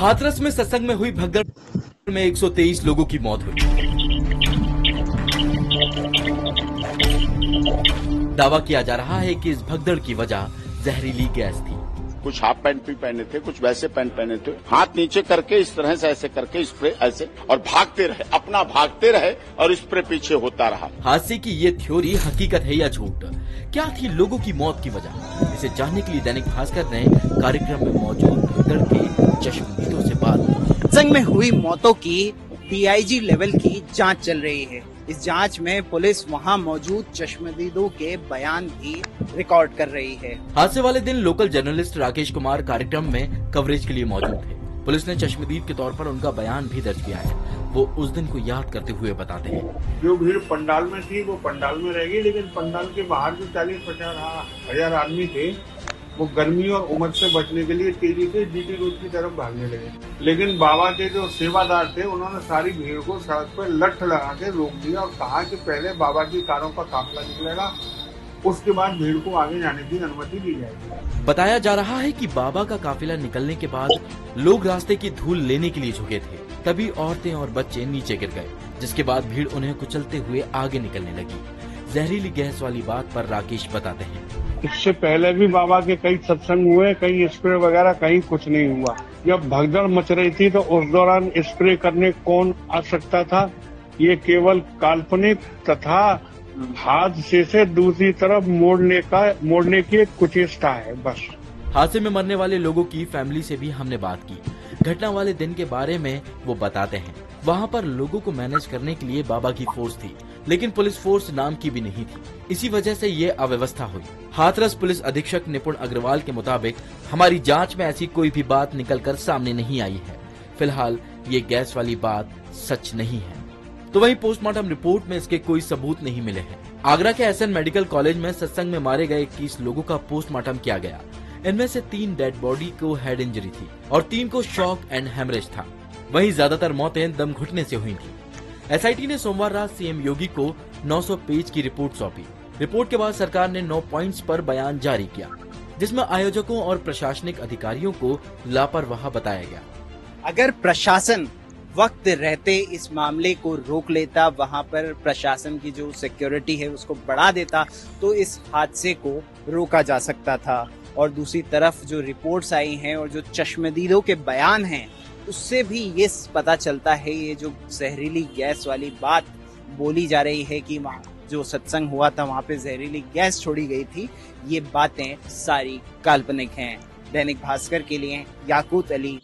हाथरस में सत्संग में हुई भगदड़ में 123 लोगों की मौत हुई। दावा किया जा रहा है कि इस भगदड़ की वजह जहरीली गैस थी। कुछ हाफ़ पैंट भी पहने थे कुछ वैसे पैंट पहने थे। हाथ नीचे करके इस तरह से ऐसे करके स्प्रे ऐसे। और भागते रहे अपना भागते रहे और स्प्रे पीछे होता रहा। हादसे की ये थ्योरी हकीकत है या झूठ? क्या थी लोगों की मौत की वजह? इसे जानने के लिए दैनिक भास्कर ने कार्यक्रम में मौजूद भगदड़ के चश्मदीदों से बात की। संग में हुई मौतों की डीआईजी लेवल की जाँच चल रही है। इस जाँच में पुलिस वहाँ मौजूद चश्मदीदों के बयान भी रिकॉर्ड कर रही है। हादसे वाले दिन लोकल जर्नलिस्ट राकेश कुमार कार्यक्रम में कवरेज के लिए मौजूद थे। पुलिस ने चश्मदीद के तौर पर उनका बयान भी दर्ज किया है। वो उस दिन को याद करते हुए बताते हैं। जो भीड़ पंडाल में थी वो पंडाल में रहेगी लेकिन पंडाल के बाहर जो चालीस पचास हज़ार आदमी थे वो गर्मी और उमस से बचने के लिए तेज़ी से जीटी रोड की तरफ़ भागने लगे। लेकिन बाबा के जो सेवादार थे, उन्होंने सारी भीड़ को सड़क पर लठ लगा के रोक दिया और कहा कि पहले बाबा की कारों का काफिला निकलेगा, उसके बाद भीड़ को आगे जाने की अनुमति दी जाएगी। बताया जा रहा है कि बाबा का काफिला निकलने के बाद लोग रास्ते की धूल लेने के लिए झुके थे। तभी औरतें और बच्चे नीचे गिर गए, जिसके बाद भीड़ उन्हें कुचलते हुए आगे निकलने लगी। जहरीली गैस वाली बात पर राकेश बताते हैं। इससे पहले भी बाबा के कई सत्संग हुए, कई स्प्रे वगैरह, कहीं कुछ नहीं हुआ। जब भगदड़ मच रही थी तो उस दौरान स्प्रे करने कौन आ सकता था? ये केवल काल्पनिक तथा हादसे से दूसरी तरफ़ मोड़ने का, मोड़ने की एक कुचेष्टा है, बस। हादसे में मरने वाले लोगों की फैमिली से भी हमने बात की। घटना वाले दिन के बारे में वो बताते हैं। वहाँ पर लोगों को मैनेज करने के लिए बाबा की फोर्स थी। लेकिन पुलिस फोर्स नाम की भी नहीं थी। इसी वजह से ये अव्यवस्था हुई। हाथरस पुलिस अधीक्षक निपुण अग्रवाल के मुताबिक, हमारी जाँच में ऐसी कोई भी बात निकलकर सामने नहीं आई है। फ़िलहाल, ये गैस वाली बात सच नहीं है। तो वही पोस्टमार्टम रिपोर्ट में इसके कोई सबूत नहीं मिले हैं। आगरा के एसएन मेडिकल कॉलेज में सत्संग में मारे गए इक्कीस लोगों का पोस्टमार्टम किया गया। इनमें से तीन डेड बॉडी को हेड इंजरी थी और तीन को शॉक एंड हेमरेज था। वहीं ज़्यादातर मौतें दम घुटने से हुई थी। एसआईटी ने सोमवार रात सीएम योगी को 900 पेज की रिपोर्ट सौंपी। रिपोर्ट के बाद सरकार ने 9 पॉइंट्स पर बयान जारी किया, जिसमें आयोजकों और प्रशासनिक अधिकारियों को लापरवाह बताया गया। अगर प्रशासन वक्त रहते इस मामले को रोक लेता, वहाँ पर प्रशासन की जो सिक्योरिटी है उसको बढ़ा देता तो इस हादसे को रोका जा सकता था। और दूसरी तरफ़ जो रिपोर्ट्स आई हैं और जो चश्मदीदों के बयान हैं उससे भी ये पता चलता है, ये जो जहरीली गैस वाली बात बोली जा रही है कि वहाँ जो सत्संग हुआ था, वहाँ पे जहरीली गैस छोड़ी गई थी, ये बातें सारी काल्पनिक हैं। दैनिक भास्कर के लिए याकूत अली।